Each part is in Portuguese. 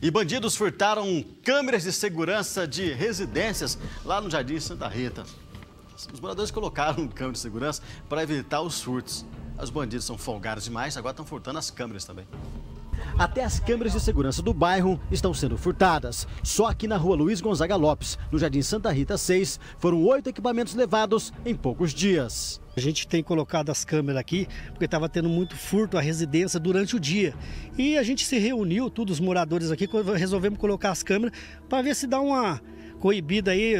E bandidos furtaram câmeras de segurança de residências lá no Jardim Santa Rita. Os moradores colocaram câmeras de segurança para evitar os furtos. Os bandidos são folgados demais, agora estão furtando as câmeras também. Até as câmeras de segurança do bairro estão sendo furtadas. Só aqui na rua Luiz Gonzaga Lopes, no Jardim Santa Rita 6, foram oito equipamentos levados em poucos dias. A gente tem colocado as câmeras aqui porque estava tendo muito furto à residência durante o dia. E a gente se reuniu, todos os moradores aqui, resolvemos colocar as câmeras para ver se dá uma coibida aí,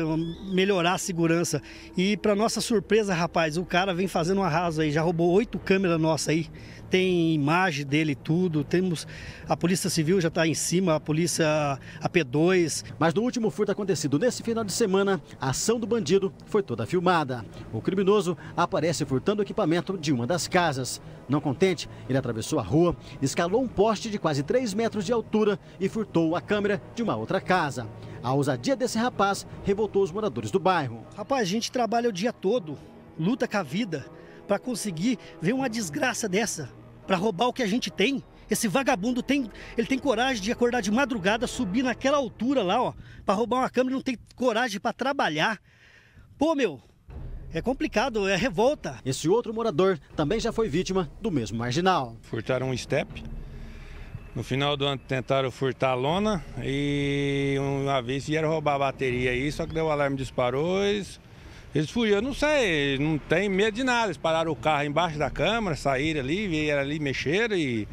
melhorar a segurança. E para nossa surpresa, rapaz, o cara vem fazendo um arraso aí, já roubou oito câmeras nossas aí. Tem imagem dele tudo, temos a Polícia Civil já está em cima, a Polícia a P2. Mas no último furto acontecido nesse final de semana, a ação do bandido foi toda filmada. O criminoso aparece furtando equipamento de uma das casas. Não contente, ele atravessou a rua, escalou um poste de quase 3 metros de altura e furtou a câmera de uma outra casa. A ousadia desse rapaz revoltou os moradores do bairro. Rapaz, a gente trabalha o dia todo, luta com a vida para conseguir ver uma desgraça dessa, para roubar o que a gente tem. Esse vagabundo tem, ele tem coragem de acordar de madrugada, subir naquela altura lá, ó, para roubar uma câmera, não tem coragem para trabalhar. Pô, meu, é complicado, é revolta. Esse outro morador também já foi vítima do mesmo marginal. Furtaram um step, no final do ano tentaram furtar a lona e uma vez vieram roubar a bateria aí, só que deu o alarme disparou, eles, eles fugiram, não sei, não tem medo de nada. Eles pararam o carro embaixo da câmera, saíram ali, vieram ali, mexeram e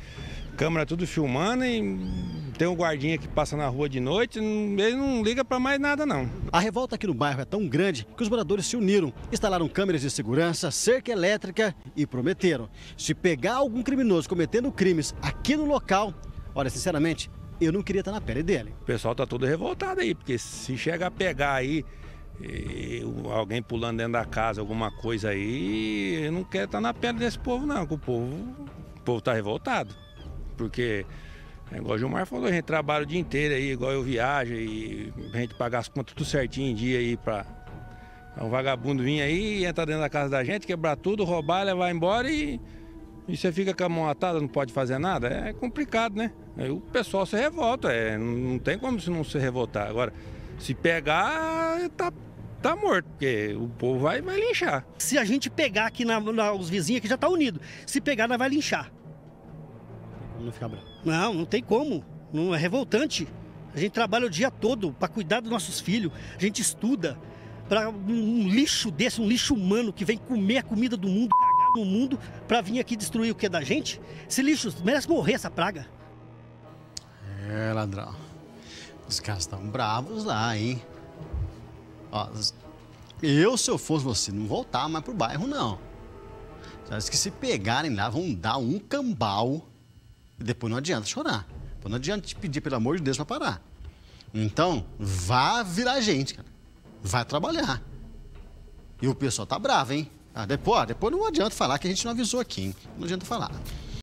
câmera tudo filmando e tem um guardinha que passa na rua de noite, ele não liga para mais nada não. A revolta aqui no bairro é tão grande que os moradores se uniram, instalaram câmeras de segurança, cerca elétrica e prometeram, se pegar algum criminoso cometendo crimes aqui no local, Olha, sinceramente, eu não queria estar na pele dele. O pessoal tá todo revoltado aí, porque se chega a pegar aí alguém pulando dentro da casa, alguma coisa aí, eu não quero estar na pele desse povo não, que o povo, o povo tá revoltado. Porque, é igual o Gilmar falou, a gente trabalha o dia inteiro aí, igual eu viajo, e a gente pagar as contas tudo certinho em dia aí pra um vagabundo vir aí, entrar dentro da casa da gente, quebrar tudo, roubar, levar embora e e você fica com a mão atada, não pode fazer nada, é complicado, né? Aí o pessoal se revolta, é, não tem como se não se revoltar. Agora, se pegar, tá, tá morto, porque o povo vai, vai linchar. Se a gente pegar aqui na, na, os vizinhos aqui já tá unido, se pegar, nós vai linchar. Não ficar bravo. Não, não tem como. Não é revoltante. A gente trabalha o dia todo para cuidar dos nossos filhos, a gente estuda para um lixo desse, um lixo humano que vem comer a comida do mundo, no mundo para vir aqui destruir o que é da gente? Esse lixo merece morrer, essa praga. É, ladrão. Os caras estão bravos lá, hein? Ó, eu, se eu fosse você, não voltar mais pro bairro, não. Sabes que se pegarem lá, vão dar um cambal e depois não adianta chorar. Depois não adianta te pedir, pelo amor de Deus, para parar. Então, vá virar gente, cara. Vai trabalhar. E o pessoal tá bravo, hein? Ah, depois, depois não adianta falar que a gente não avisou aqui, hein? Não adianta falar.